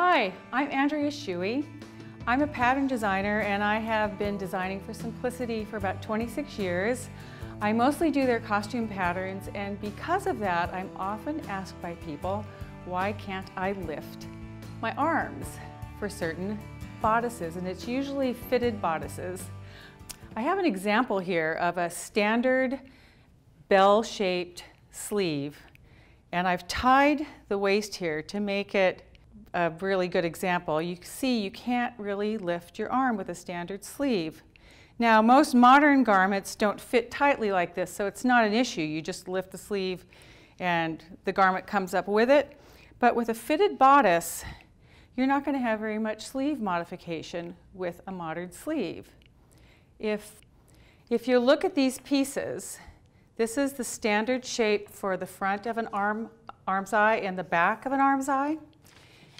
Hi, I'm Andrea Schewe. I'm a pattern designer and I have been designing for Simplicity for about 26 years. I mostly do their costume patterns and because of that I'm often asked by people why can't I lift my arms for certain bodices and it's usually fitted bodices. I have an example here of a standard bell-shaped sleeve and I've tied the waist here to make it a really good example. You see you can't really lift your arm with a standard sleeve. Now most modern garments don't fit tightly like this so it's not an issue. You just lift the sleeve and the garment comes up with it. But with a fitted bodice you're not going to have very much sleeve modification with a modern sleeve. If, if you look at these pieces, this is the standard shape for the front of an arm, armscye and the back of an armscye.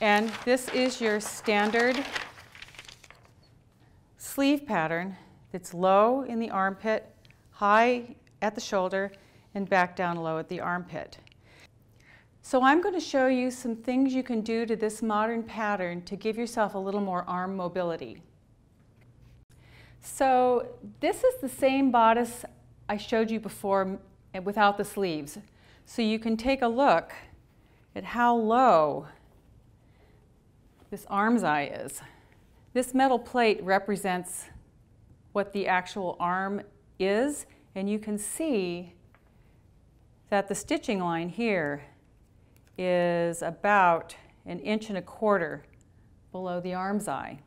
And this is your standard sleeve pattern that's low in the armpit, high at the shoulder, and back down low at the armpit. So I'm going to show you some things you can do to this modern pattern to give yourself a little more arm mobility. So this is the same bodice I showed you before without the sleeves. So you can take a look at how low this armscye is. This metal plate represents what the actual arm is, and you can see that the stitching line here is about an inch and a quarter below the armscye.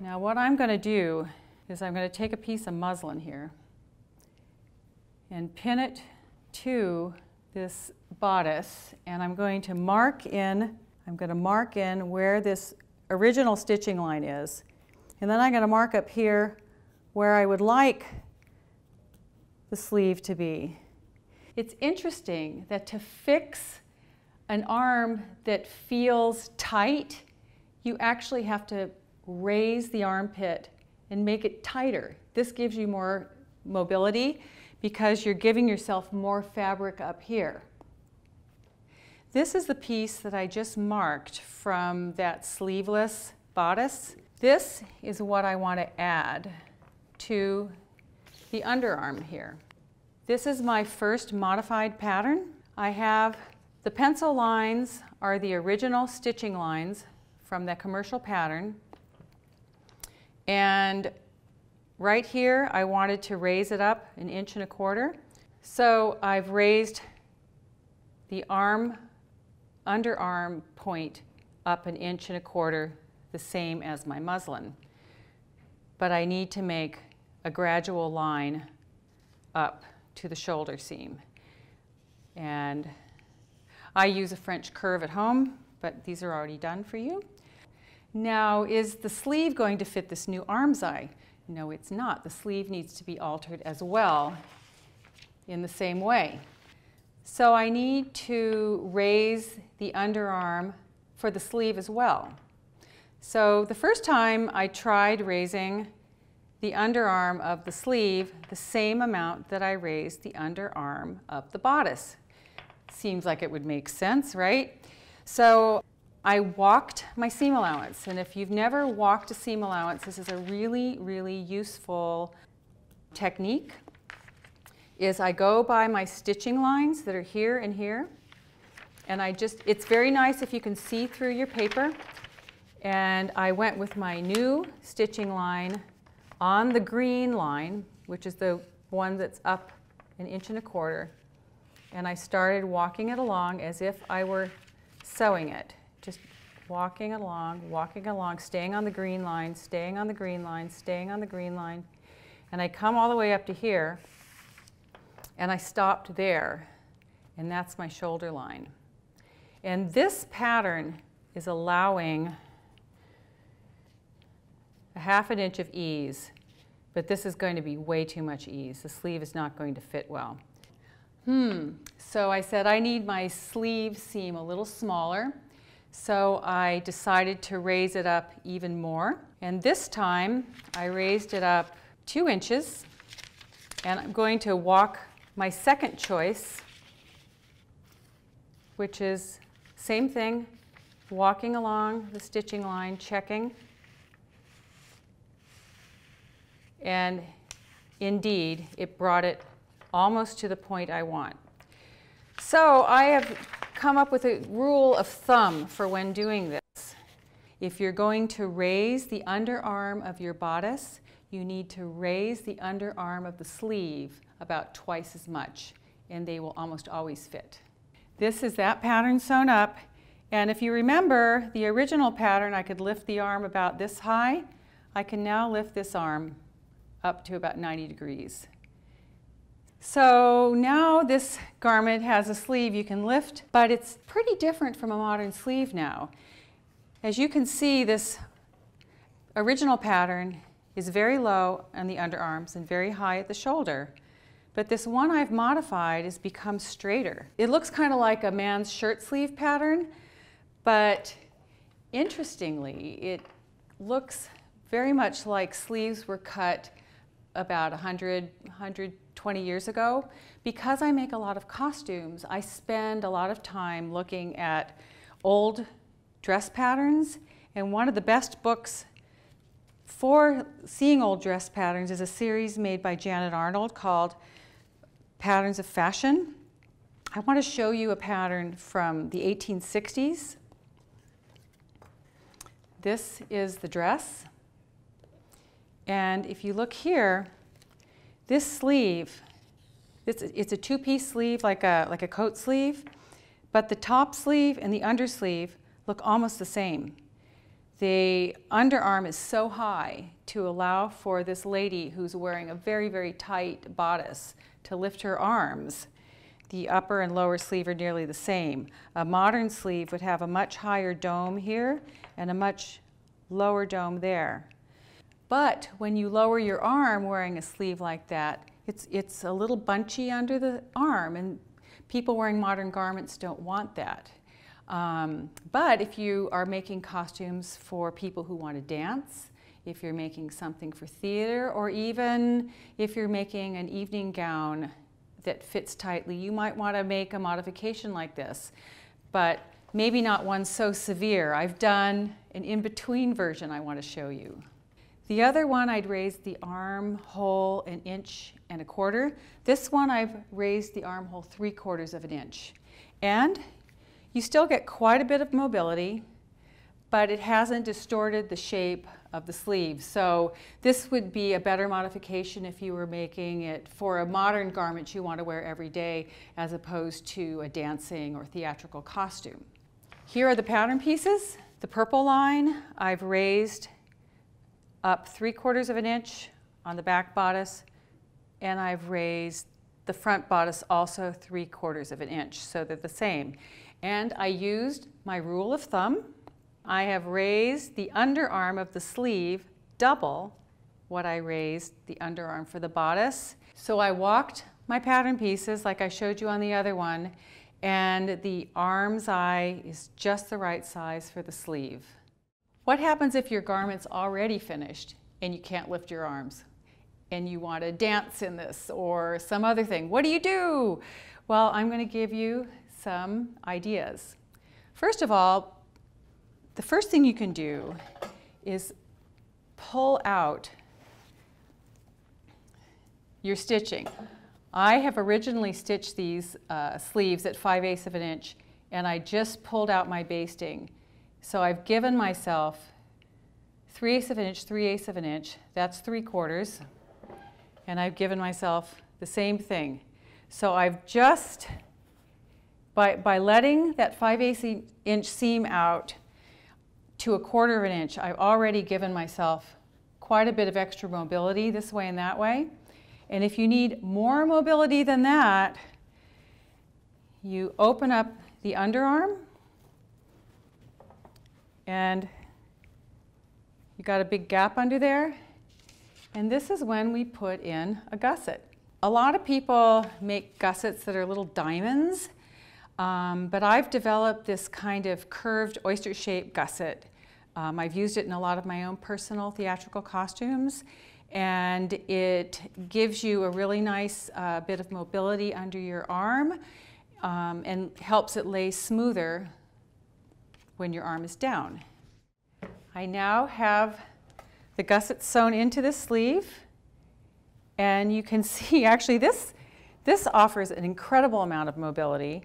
Now what I'm going to do is I'm going to take a piece of muslin here and pin it to this bodice and I'm going to mark in I'm going to mark in where this original stitching line is. And then I'm going to mark up here where I would like the sleeve to be. It's interesting that to fix an arm that feels tight, you actually have to raise the armpit and make it tighter. This gives you more mobility because you're giving yourself more fabric up here. This is the piece that I just marked from that sleeveless bodice. This is what I want to add to the underarm here. This is my first modified pattern. I have the pencil lines are the original stitching lines from the commercial pattern. And right here, I wanted to raise it up an inch and a quarter. So I've raised the arm underarm point up an inch and a quarter, the same as my muslin. But I need to make a gradual line up to the shoulder seam. And I use a French curve at home, but these are already done for you. Now, is the sleeve going to fit this new armscye? No, it's not. The sleeve needs to be altered as well in the same way. So I need to raise the underarm for the sleeve as well. So the first time I tried raising the underarm of the sleeve the same amount that I raised the underarm of the bodice. Seems like it would make sense, right? So I walked my seam allowance. And if you've never walked a seam allowance, this is a really, really useful technique is I go by my stitching lines that are here and here. And I just, it's very nice if you can see through your paper. And I went with my new stitching line on the green line, which is the one that's up an inch and a quarter. And I started walking it along as if I were sewing it. Just walking along, walking along, staying on the green line, staying on the green line, staying on the green line. And I come all the way up to here, and I stopped there, and that's my shoulder line. And this pattern is allowing a half an inch of ease, but this is going to be way too much ease. The sleeve is not going to fit well. Hmm, so I said I need my sleeve seam a little smaller. So I decided to raise it up even more. And this time I raised it up two inches and I'm going to walk my second choice, which is same thing, walking along the stitching line, checking. And indeed, it brought it almost to the point I want. So I have come up with a rule of thumb for when doing this. If you're going to raise the underarm of your bodice, you need to raise the underarm of the sleeve about twice as much, and they will almost always fit. This is that pattern sewn up, and if you remember the original pattern, I could lift the arm about this high. I can now lift this arm up to about 90 degrees. So now this garment has a sleeve you can lift, but it's pretty different from a modern sleeve now. As you can see, this original pattern is very low on the underarms and very high at the shoulder. But this one I've modified has become straighter. It looks kind of like a man's shirt sleeve pattern, but interestingly, it looks very much like sleeves were cut about 100, 120 years ago. Because I make a lot of costumes, I spend a lot of time looking at old dress patterns. And one of the best books for seeing old dress patterns is a series made by Janet Arnold called Patterns of Fashion. I want to show you a pattern from the 1860s. This is the dress. And if you look here, this sleeve, it's, it's a two-piece sleeve like a, like a coat sleeve, but the top sleeve and the undersleeve look almost the same. The underarm is so high to allow for this lady who's wearing a very, very tight bodice to lift her arms. The upper and lower sleeve are nearly the same. A modern sleeve would have a much higher dome here and a much lower dome there. But when you lower your arm wearing a sleeve like that, it's, it's a little bunchy under the arm, and people wearing modern garments don't want that. Um, but if you are making costumes for people who want to dance, if you're making something for theater, or even if you're making an evening gown that fits tightly, you might want to make a modification like this. But maybe not one so severe. I've done an in-between version I want to show you. The other one, I'd raised the armhole an inch and a quarter. This one, I've raised the armhole three quarters of an inch. And you still get quite a bit of mobility, but it hasn't distorted the shape of the sleeve. So this would be a better modification if you were making it for a modern garment you want to wear every day as opposed to a dancing or theatrical costume. Here are the pattern pieces. The purple line I've raised up three quarters of an inch on the back bodice, and I've raised the front bodice also three quarters of an inch, so they're the same. And I used my rule of thumb. I have raised the underarm of the sleeve double what I raised the underarm for the bodice. So I walked my pattern pieces like I showed you on the other one, and the armscye is just the right size for the sleeve. What happens if your garment's already finished and you can't lift your arms and you want to dance in this or some other thing? What do you do? Well, I'm going to give you some ideas. First of all, the first thing you can do is pull out your stitching. I have originally stitched these uh, sleeves at 5 eighths of an inch and I just pulled out my basting so I've given myself 3 eighths of an inch, 3 eighths of an inch, that's 3 quarters, and I've given myself the same thing. So I've just, by, by letting that 5 eighths inch seam out to a quarter of an inch, I've already given myself quite a bit of extra mobility this way and that way. And if you need more mobility than that, you open up the underarm and you got a big gap under there. And this is when we put in a gusset. A lot of people make gussets that are little diamonds, um, but I've developed this kind of curved oyster-shaped gusset. Um, I've used it in a lot of my own personal theatrical costumes, and it gives you a really nice uh, bit of mobility under your arm um, and helps it lay smoother when your arm is down. I now have the gusset sewn into the sleeve and you can see actually this, this offers an incredible amount of mobility.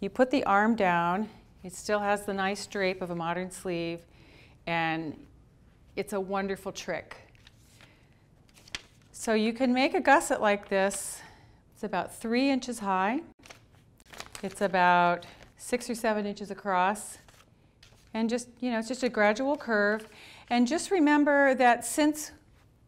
You put the arm down, it still has the nice drape of a modern sleeve and it's a wonderful trick. So you can make a gusset like this. It's about three inches high. It's about six or seven inches across. And just, you know, it's just a gradual curve. And just remember that since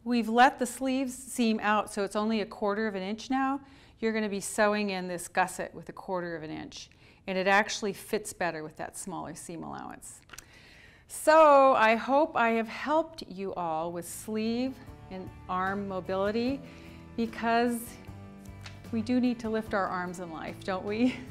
we've let the sleeves seam out, so it's only a quarter of an inch now, you're going to be sewing in this gusset with a quarter of an inch. And it actually fits better with that smaller seam allowance. So I hope I have helped you all with sleeve and arm mobility because we do need to lift our arms in life, don't we?